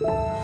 you